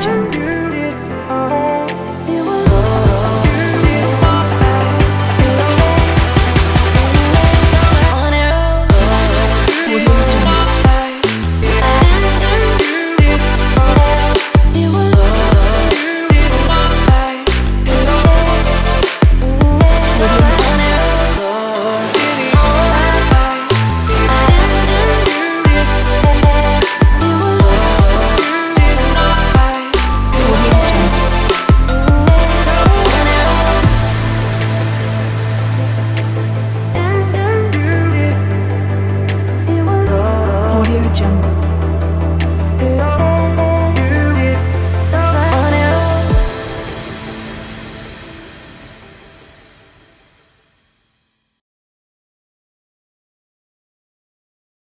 jungle. jungle.